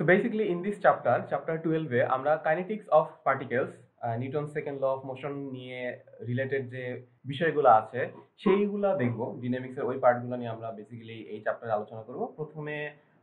Basically in this chapter, chapter 12 এ আমরা kinetics of particles Newton second law of motion নিয়ে related যে বিষয়গুলো আছে সেইগুলা দেখব। ডিনামিক্সের ওই পার্টগুলো নিয়ে আমরা বেসিক্যালি এই চ্যাপ্টারে আলোচনা করব। প্রথমে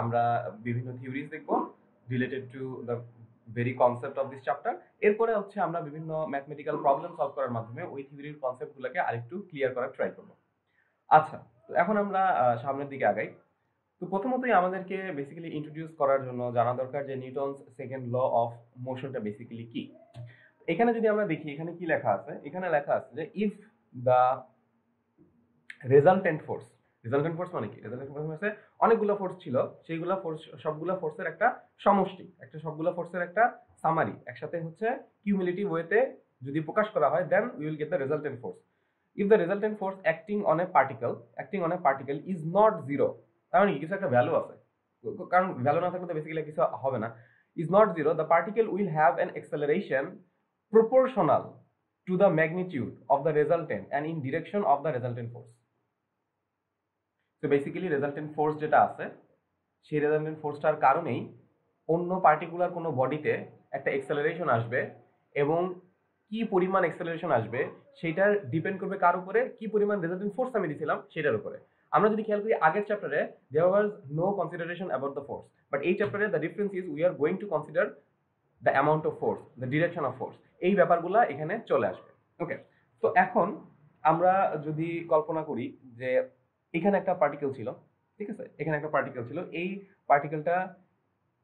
আমরা বিভিন্ন থিওরিজ দেখব related to the very concept of this chapter এরপরে হচ্ছে আমরা বিভিন্ন ম্যাথমেটিক্যাল প্রবলেম সলভ করার মাধ্যমে ওই থিওরির কনসেপ্টগুলোকে আরেকটু ক্লিয়ার করার ট্রাই করব। আচ্ছা তো এখন আমরা সামনের দিকে আগাই। তো প্রথমতই আমাদেরকে বেসিক্যালি ইন্ট্রোডিউস করার জন্য জানা দরকার যে নিউটনস সেকেন্ড ল অফ মোশনটা বেসিক্যালি কি। এখানে যদি আমরা দেখি, এখানে কি লেখা আছে? এখানে লেখা আছে যে if the resultant force resultant force মানে কি? রেজাল্টেন্ট ফোর্স মানে অনেকগুলো ফোর্স ছিল, সেইগুলো ফোর্স সবগুলো ফোর্সের একটা সমষ্টি, একটা সবগুলো ফোর্সের একটা সামারি একসাথে হচ্ছে কিউমিলিটি ওয়েতে যদি প্রকাশ করা হয় then we will get the resultant force if the resultant force acting on a particle acting on a particle is not zero কারণ মানে কিছু একটা ভ্যালু আছে। কারণ ভ্যালু না থাকলে তো বেসিক্যালি কিছু হবে না। Is not zero the particle will have an acceleration proportional to the magnitude of the resultant and in direction of the resultant force তো বেসিক্যালি রেজাল্টেন্ট ফোর্স যেটা আছে, সেই রেজাল্টেন্ট ফোর্সটার কারণেই অন্য পার্টিকুলার কোনো বডিতে একটা এক্সেলারেশন আসবে এবং কি পরিমাণ এক্সেলারেশন আসবে, সেটার ডিপেন্ড করবে কার উপরে, কি পরিমাণ রেজাল্টেন্ট ফোর্স আমি দিয়েছিলাম সেটার উপরে। আমরা যদি খেয়াল করি, আগের চ্যাপ্টারে there was no consideration about the force but এই চ্যাপ্টারে the difference is we are going to consider the amount of force the direction of force এই ব্যাপারগুলো এখানে চলে আসবে। ওকে তো এখন আমরা যদি কল্পনা করি যে এখানে একটা পার্টিকেল ছিল, ঠিক আছে? এখানে একটা পার্টিকেল ছিল। এই পার্টিকেলটা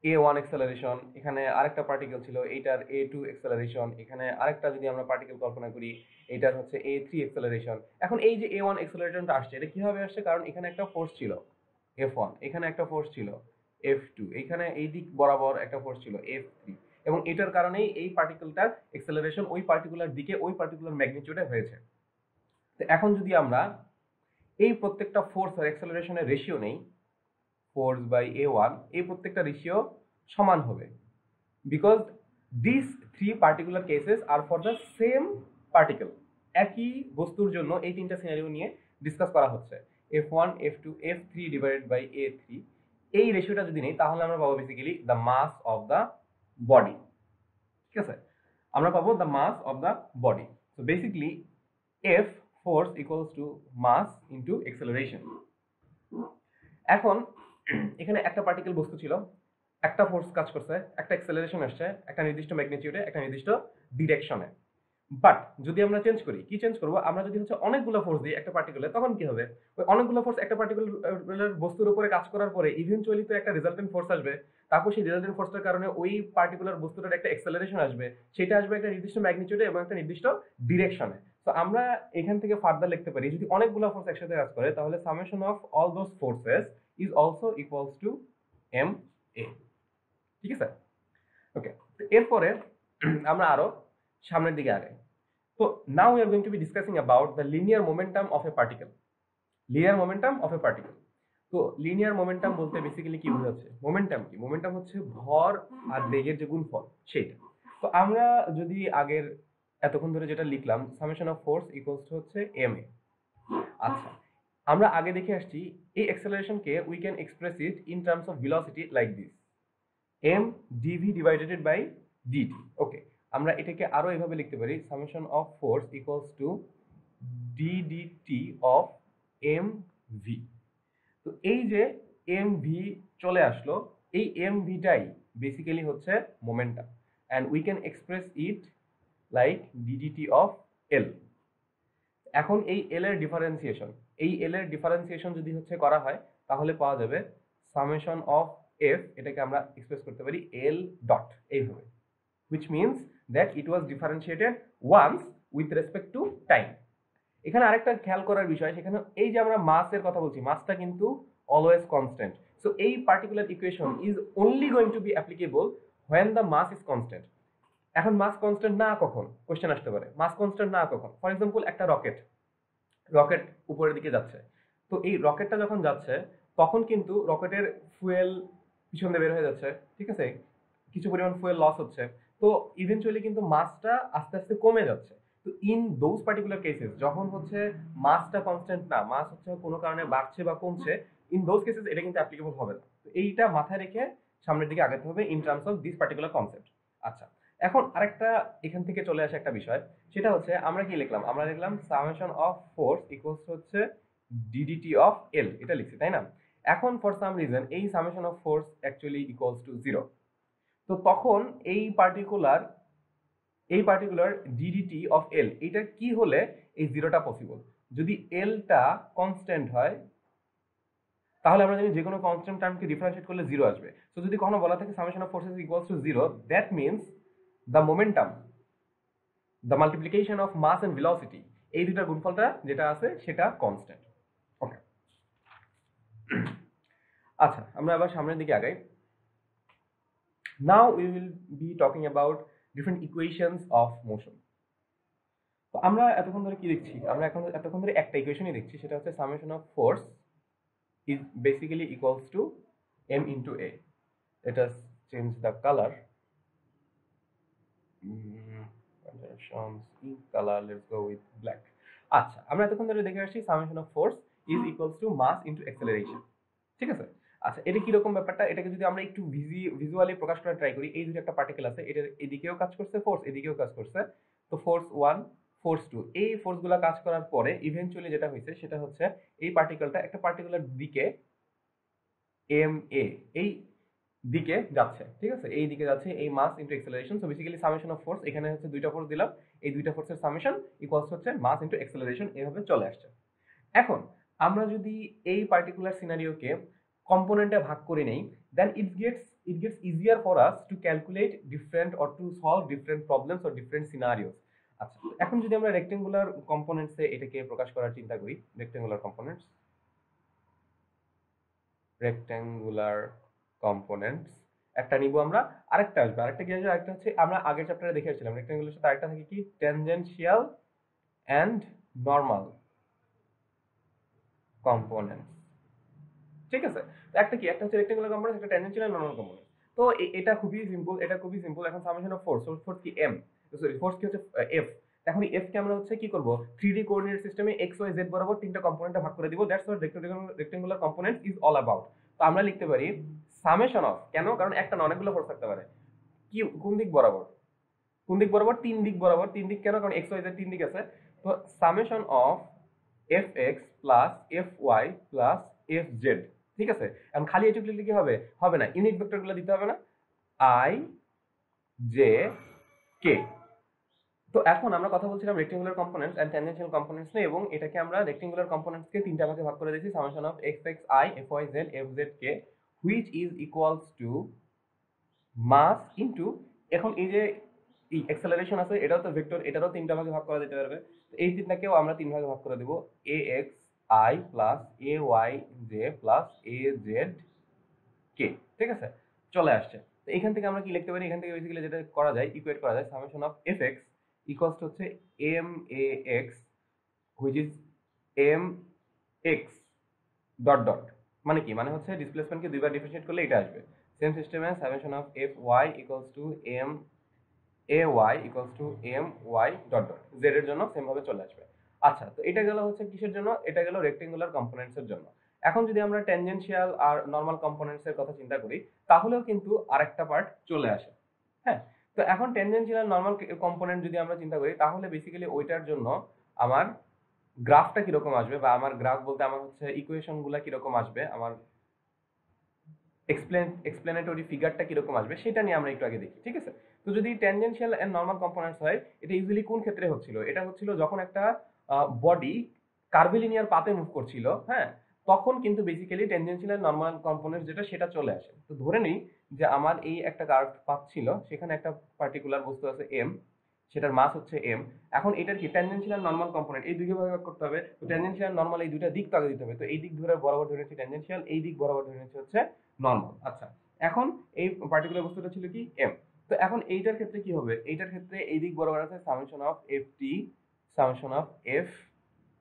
এ ওয়ান এক্সেলারেশন এখানে আরেকটা পার্টিকেল ছিল, এইটার এ টু এক্সেলারেশন এখানে আরেকটা যদি আমরা পার্টিকেল কল্পনা করি, এইটার হচ্ছে এ থ্রি এক্সেলারেশন এখন এই যে এ ওয়ান এক্সেলারেশনটা আসছে, এটা কীভাবে আসছে? কারণ এখানে একটা ফোর্স ছিল এফ ওয়ান এখানে একটা ফোর্স ছিল এফ টু এখানে এই দিক বরাবর একটা ফোর্স ছিল এফ থ্রি এবং এটার কারণেই এই পার্টিকেলটার এক্সেলারেশন ওই পার্টিকুলার দিকে, ওই পার্টিকুলার ম্যাগনিটিউডে হয়েছে। তো এখন যদি আমরা এই প্রত্যেকটা ফোর্স আর এক্সেলারেশনের রেশিও নেই ফোর্স বাই এ ওয়ান এই প্রত্যেকটা রেশিও সমান হবে। Because this three particular cases are for the same particle একই বস্তুর জন্য এই তিনটা সিনারিও নিয়ে ডিসকাস করা হচ্ছে। F one F two F three divided by a three এই রেশিওটা যদি নেই, তাহলে আমরা পাবো basically the mass of the body ঠিক আছে? আমরা পাবো the mass of the body so basically F force equals to mass into acceleration এখন, এখানে একটা পার্টিকেল বস্তু ছিল। একটা ফোর্স কাজ করছে, একটা এক্সেলারেশন আসছে, একটা নির্দিষ্ট ম্যাগনিটিউডে একটা নির্দিষ্ট ডিরেকশনে বাট যদি আমরা চেঞ্জ করি, কি চেঞ্জ করব? আমরা যদি হচ্ছে অনেকগুলো ফোর্স দিই একটা পার্টিকুলার তখন কি হবে? ওই অনেকগুলো ফোর্স একটা পার্টিকুলার বস্তুর উপরে কাজ করার পরে ইভেনচুয়ালি তো একটা রেজাল্টেন্ট ফোর্স আসবে। তারপর সেই রেজাল্টেন্ট ফোর্সটার কারণে ওই পার্টিকুলার বস্তুটার একটা এক্সেলারেশন আসবে। সেটা আসবে একটা নির্দিষ্ট ম্যাগনিটিউডে এবং একটা নির্দিষ্ট ডিরেকশনে তো আমরা এখান থেকে ফার্দার লিখতে পারি, যদি অনেকগুলো ফোর্স একসাথে কাজ করে, তাহলে summation of all those forces is also equals to M A ঠিক আছে? ওকে এরপরে আমরা আরও সামনের দিকে আগাই। তো now we are going to be discussing about the linear momentum of a particle linear momentum of a particle তো লিনিয়ার মোমেন্টাম বলতে বেসিক্যালি কি বোঝাচ্ছে? মোমেন্টাম কি? মোমেন্টাম হচ্ছে ভর আর বেগের যে গুণফল, সেইটা। তো আমরা যদি আগের এতক্ষণ ধরে যেটা লিখলাম summation of force equals to হচ্ছে এম এ আচ্ছা আমরা আগে দেখে আসছি এই অ্যাক্সেলারেশনকে we can express it in terms of velocity like this M DV divided by DT okay আমরা এটাকে আরও এভাবে লিখতে পারি summation of force equals to DDT of M V তো এই যে এম ভি চলে আসলো, এই এম ভিটাই বেসিক্যালি হচ্ছে momentum and we can express it like DDT of L এখন এই এল এর ডিফারেন্সিয়েশন এই এল এর ডিফারেন্সিয়েশন যদি হচ্ছে করা হয়, তাহলে পাওয়া যাবে সামেশন অফ এফ এটাকে আমরা এক্সপ্রেস করতে পারি এল ডট এইভাবে। Which means that it was differentiated once with respect to time. এখানে আরেকটা খেয়াল করার বিষয়, সেখানে এই যে আমরা মাসের কথা বলছি মাসটা কিন্তু অলওয়েজ কনস্ট্যান্ট সো এই particular equation is only going to be applicable when the mass is constant এখন মাস কনস্ট্যান্ট না কখন? কোশ্চেন আসতে পারে। মাস কনস্ট্যান্ট না কখন? ফর এক্সাম্পল একটা রকেট রকেট উপরের দিকে যাচ্ছে। তো এই রকেটটা যখন যাচ্ছে, তখন কিন্তু রকেটের ফুয়েল পিছন দিয়ে বের হয়ে যাচ্ছে, ঠিক আছে? কিছু পরিমাণ ফুয়েল লস হচ্ছে। তো ইভেনচুয়ালি কিন্তু মাসটা আস্তে আস্তে কমে যাচ্ছে। তো ইন দোজ পার্টিকুলার কেসেস যখন হচ্ছে মাসটা কনস্ট্যান্ট না মাস হচ্ছে কোনো কারণে বাড়ছে বা কমছে ইন দোজ কেসেস এটা কিন্তু অ্যাপ্লিকেবল হবে না। তো এইটা মাথায় রেখে সামনের দিকে আগাতে হবে in terms of this particular concept আচ্ছা এখন আরেকটা এখান থেকে চলে আসে একটা বিষয়, সেটা হচ্ছে আমরা কি লিখলাম? আমরা লিখলাম সামেশন অফ ফোর্স ইকুয়ালস হচ্ছে ডিডিটি অফ এল এটা লিখছি, তাই না? এখন ফর সাম রিজন এই summation of force actually equals to zero তো তখন এই পার্টিকুলার এই পার্টিকুলার ডিডিটি অফ এল এটা কি হলে এই জিরোটা পসিবল যদি এলটা কনস্ট্যান্ট হয়, তাহলে আমরা জানি যে কোনো কনস্ট্যান্ট টার্মকে ডিফারেন্সিয়েট করলে জিরো আসবে। তো যদি কখনো বলা থাকে summation of forces equals to zero that means the momentum the multiplication of mass and velocity এই দুটার গুণফলটা যেটা আছে সেটা কনস্ট্যান্ট আচ্ছা আমরা আবার সামনের দিকে আগাই now we will be talking about different equations of motion তো আমরা এতক্ষণ ধরে কি দেখছি আমরা এখন এতক্ষণ ধরে একটা ইকুয়েশনই দেখছি সেটা হচ্ছে summation of force is basically equals to m into a. Let us change the color. Mm, color. Let's go with black. আচ্ছা আমরা এতক্ষণ ধরে দেখে আসছি summation of force is equals to mass into acceleration ঠিক আছে? আচ্ছা এটা কীরকম ব্যাপারটা? এটাকে যদি আমরা একটু ভিজুয়ালি প্রকাশ করার ট্রাই করি, এই দুটো একটা পার্টিকেল আছে, এটার এদিকেও কাজ করছে ফোর্স এদিকেও কাজ করছে। তো ফোর্স ওয়ান ফোর্স টু এই ফোর্সগুলো কাজ করার পরে ইভেনচুয়ালি যেটা হয়েছে, সেটা হচ্ছে এই পার্টিকেলটা একটা পার্টিকুলার দিকে এম এ এই দিকে যাচ্ছে। ঠিক আছে? এই দিকে যাচ্ছে, এই mass into acceleration so basically summation of force এখানে হচ্ছে দুইটা ফোর্স দিলাম, এই দুইটা ফোর্সের সামেশন ইকুয়ালস হচ্ছে মাস ইনটু এক্সেলারেশন এভাবে চলে আসছে। এখন আমরা যদি এই পার্টিকুলার সিনারিওকে কম্পোনেন্টে ভাগ করে নেই then it gets it gets easier for us to calculate different or to solve different problems or different scenarios আচ্ছা এখন যদি আমরা রেক্টেঙ্গুলার কম্পোনেন্টসে এটাকে প্রকাশ করার চিন্তা করি রেক্টেঙ্গুলার কম্পোনেন্টস রেক্টেঙ্গুলার কম্পোনেন্টস একটা নিব আমরা, আরেকটা আসবে, আরেকটা কি আসবে? আরেকটা হচ্ছে, আমরা আগের চ্যাপ্টারে দেখে আসছিলাম রেক্টেঙ্গুলার সাথে আরেকটা থাকে কি? ট্যানজেনশিয়াল অ্যান্ড নর্মাল কম্পোনেন্টস ঠিক আছে? একটা কি? একটা হচ্ছে রেক্টেঙ্গুলার কম্পোনেন্টস একটা ট্যানজেনশিয়াল নর্মাল কম্পোনেন্টস তো এটা খুবই সিম্পল এটা খুবই সিম্পল এখন সামেশন অফ ফোর্স ফোর্স কি? এম সরি ফোর্স কি হচ্ছে এফ এখন এফ কে আমরা হচ্ছে কি করব? থ্রি ডি কোঅর্ডিনেট সিস্টেমে এক্স ওয়াই জেড বরাবর তিনটা কম্পোনেন্টে ভাগ করে দিব। That's what rectangular component is all about তো আমরা লিখতে পারি সামেশন অফ কেন? কারণ একটা না অনেকগুলো ফোর্স থাকতে পারে। কি? কোন দিক বরাবর? কোন দিক বরাবর? তিন দিক বরাবর। তিন দিক কেন? কারণ এক্স ওয়াই জেড তিন দিক আছে। তো summation of F X plus F Y plus F Z ঠিক আছে? এখন খালি এটুকু লিখলে কি হবে? হবে না। ইউনিট ভেক্টরগুলো দিতে হবে না। আই জে কে তো এখন আমরা কথা বলছিলাম rectangular components and tangential components নিয়ে এবং এটাকে আমরা রেক্টেঙ্গুলার কম্পোনেন্টসকে তিনটা ভাগে ভাগ করে দিয়েছি। Summation of X X I F Y Z F Z K which is equals to mass into এখন এই যে এই অ্যাক্সেলারেশন আছে, এটাও তো ভেক্টর এটারও তিনটা ভাগে ভাগ করা যেতে পারবে। তো এই তিনটাকেও আমরা তিন ভাগে ভাগ করে দেব। A X I plus A Y J plus A Z K ঠিক আছে? চলে আসছে। তো এখান থেকে আমরা কি লিখতে পারি? এখান থেকে বেসিক্যালি যেটা করা যায় ইকুয়েট করা যায় summation of F X equals হচ্ছে M A X which is M X dot dot মানে কি? মানে হচ্ছে ডিসপ্লেসমেন্টকে দুইবার ডিফারেন্সিয়েট করলে এটা আসবে। সেম সিস্টেমে summation of F Y equals to M A Y equals to M Y dot dot Z এর জন্য সেম ভাবে চলে আসবে। আচ্ছা তো এটা গেল হচ্ছে কিসের জন্য? এটা গেল রেক্টেঙ্গুলার কম্পোনেন্টস এর জন্য। এখন যদি আমরা ট্যানজেনশিয়াল আর নর্মাল কম্পোনেন্টস এর কথা চিন্তা করি, তাহলেও কিন্তু আরেকটা পার্ট চলে আসে। হ্যাঁ? তো এখন ট্যানজেনশিয়াল নর্মাল কম্পোনেন্ট যদি আমরা চিন্তা করি, তাহলে বেসিক্যালি ওইটার জন্য আমার গ্রাফটা কীরকম আসবে বা আমার গ্রাফ বলতে আমার হচ্ছে ইকুয়েশনগুলা কীরকম আসবে, আমার এক্সপ্লেন এক্সপ্লেনেটরি ফিগারটা কীরকম আসবে, সেটা নিয়ে আমরা একটু আগে দেখি, ঠিক আছে? তো যদি ট্যানজেনশিয়াল এন্ড নর্মাল কম্পোনেন্টস হয়, এটা ইউজুয়ালি কোন ক্ষেত্রে হচ্ছিল? এটা হচ্ছিল যখন একটা বডি কার্ভিলিনিয়ার পাতে মুভ করছিল হ্যাঁ? তখন কিন্তু বেসিক্যালি টেনজেন্সিয়াল নর্মাল কম্পোনেন্ট যেটা, সেটা চলে আসে। তো ধরে নিই যে আমার এই একটা কার্ভ পাথ ছিল, সেখানে একটা পার্টিকুলার বস্তু আছে এম সেটার মাস হচ্ছে এম এখন এটার কি? ট্যানজেন্সিয়াল নর্মাল কম্পোনেন্ট এই দুইকে ভাগে করতে হবে। তো ট্যানজেন্সিয়াল নর্মাল এই দুইটা দিক তাকে দিতে হবে। তো এই দিক ধরে বরাবর ধরে নিচ্ছি ট্যানজেন্সিয়াল এই দিক বরাবর ধরে নিচ্ছি হচ্ছে নর্মাল আচ্ছা এখন এই পার্টিকুলার বস্তুটা ছিল কি? এম তো এখন এইটার ক্ষেত্রে কি হবে? এইটার ক্ষেত্রে এই দিক বরাবর আছে summation of F T summation of F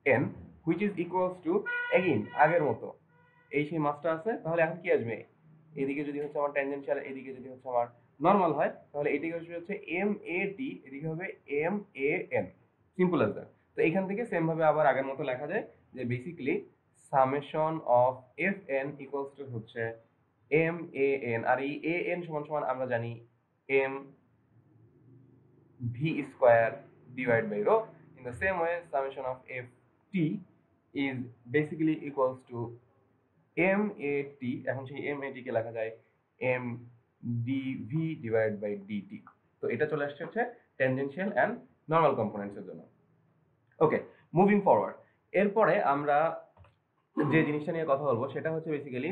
N which is equals to again আগের মতো। এই সেই মাসটা আছে, তাহলে এখন কি আসবে? এদিকে যদি হচ্ছে আমার ট্যানজেনশিয়াল এদিকে যদি হচ্ছে আমার নর্মাল হয়, তাহলে এদিকে আসবে হচ্ছে এম এ টি এদিকে হবে M A N simple as that তো এখান থেকে সেম ভাবে আবার আগের মতো লেখা যায় যে basically summation of F N equals to হচ্ছে এম এ এন আর এই এ এন সমান সমান আমরা জানি M V square divide by rho way summation of F T is basically equals to M A T এখন সেই এ টিকে লেখা যায় M DV divide by DT তো এটা চলে আসছে হচ্ছে টেনজেনশিয়াল অ্যান্ড নর্মাল কম্পোনেন্টসের জন্য। ওকে মুভিং ফরওয়ার্ড এরপরে আমরা যে জিনিসটা নিয়ে কথা বলব, সেটা হচ্ছে বেসিক্যালি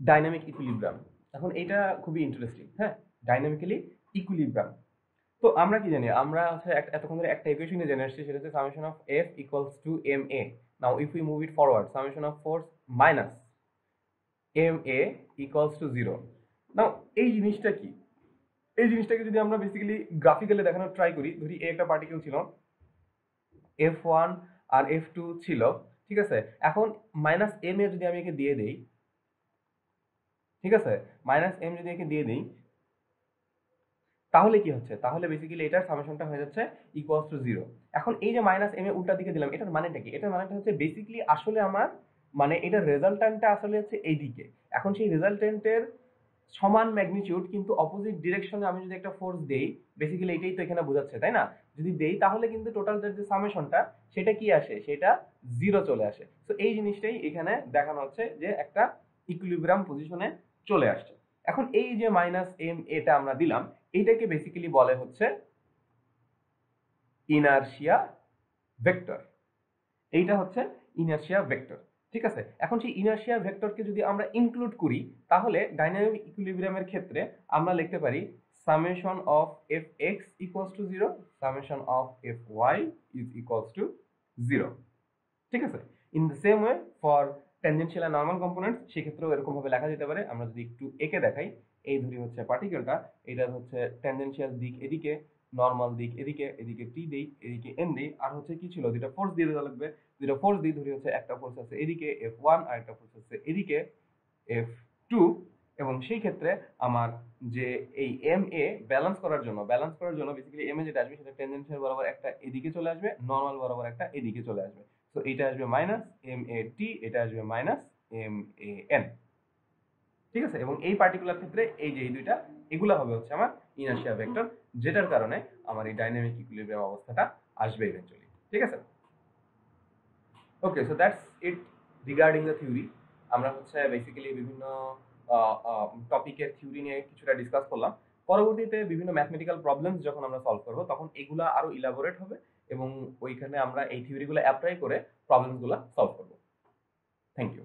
ডাইনামিক ইকুইলিব্রাম এখন এটা খুবই ইন্টারেস্টিং হ্যাঁ? ডাইনামিক্যালি ইকুইলিব্রাম তো আমরা কি জানি? আমরা হচ্ছে এতক্ষণ ধরে একটা ইকুয়েশন জেনে আসছি, সেটা হচ্ছে summation of F equals to M A now if we move it forward summation of force minus M A equals to zero now এই জিনিসটা কি? এই জিনিসটাকে যদি আমরা বেসিক্যালি গ্রাফিক্যালি দেখানোর ট্রাই করি, ধরি এ একটা পার্টিকেল ছিল এফ ওয়ান আর এফ টু ছিল, ঠিক আছে? এখন মাইনাস এম এ যদি আমি একে দিয়ে দেই, ঠিক আছে? মাইনাস এম যদি একে দিয়ে দিই তাহলে কি হচ্ছে? তাহলে বেসিক্যালি এটার সামেশনটা হয়ে যাচ্ছে ইকুয়ালস টু জিরো এখন এই যে মাইনাস এম এ উল্টা দিকে দিলাম, এটার মানেটা কি? এটার মানেটা হচ্ছে বেসিক্যালি আসলে আমার মানে এটার রেজাল্টেন্টটা আসলে হচ্ছে এইদিকে। এখন সেই রেজাল্টেন্টের সমান ম্যাগনিটিউড কিন্তু অপোজিট ডিরেকশনে আমি যদি একটা ফোর্স দেই বেসিক্যালি এটাই তো এখানে বোঝাচ্ছে, তাই না? যদি দেই, তাহলে কিন্তু টোটাল যে সামেশনটা সেটা কি আসে? সেটা জিরো চলে আসে। তো এই জিনিসটাই এখানে দেখানো হচ্ছে যে একটা ইকুইলিব্রাম পজিশনে চলে আসছে। এখন এই যে মাইনাস এম এটা আমরা দিলাম এইটাকে বেসিক্যালি বলে হচ্ছে ইনারশিয়া ভেক্টর এইটা হচ্ছে ইনার্শিয়া ভেক্টর ঠিক আছে? এখন সেই ইনার্শিয়া ভেক্টরকে যদি আমরা ইনক্লুড করি, তাহলে ডাইনামিক ইকুইলিব্রিয়ামের ক্ষেত্রে আমরা লিখতে পারি summation of F X equals to zero summation of F Y is equals to zero ঠিক আছে? In the same way for tangential R normal components সেক্ষেত্রেও এরকম ভাবে লেখা যেতে পারে। আমরা যদি একটু এঁকে দেখাই এই ধরি হচ্ছে পার্টিকেলটা এটা হচ্ছে ট্যানজেনশিয়াল দিক এদিকে নর্মাল দিক এদিকে এদিকে টি দেই এদিকে এন দেই আর হচ্ছে কি ছিল? দুটা ফোর্স দিয়ে দেওয়া লাগবে। দুটা ফোর্স দিয়ে ধরি হচ্ছে একটা ফোর্স আছে এদিকে এফ ওয়ান আর একটা ফোর্স আছে এদিকে এফ টু এবং সেই ক্ষেত্রে আমার যে এই এম এ ব্যালেন্স করার জন্য ব্যালেন্স করার জন্য বেসিক্যালি এম এ যেটা আসবে সেটা টেনজেন্সিয়াল বরাবর একটা এদিকে চলে আসবে নর্মাল বরাবর একটা এদিকে চলে আসবে। তো এটা আসবে মাইনাস এম এ টি এটা আসবে মাইনাস এম এ এন ঠিক আছে? এবং এই পার্টিকুলার ক্ষেত্রে এই যে এই দুইটা, এগুলা হবে হচ্ছে আমার ইনার্শিয়া ভেক্টর যেটার কারণে আমার এই ডাইনামিক ইকুইলিব্রিয়াম অবস্থাটা আসবে ইভেন্চুয়ালি ঠিক আছে? Okay so that's it regarding the theory আমরা হচ্ছে বেসিক্যালি বিভিন্ন টপিকের থিওরি নিয়ে কিছুটা ডিসকাস করলাম। পরবর্তীতে বিভিন্ন ম্যাথমেটিক্যাল প্রবলেমস যখন আমরা সলভ করব, তখন এগুলো আরও ইলাবোরেট হবে এবং ওইখানে আমরা এই থিওরিগুলো অ্যাপ্লাই করে প্রবলেমসগুলো সলভ করব। Thank you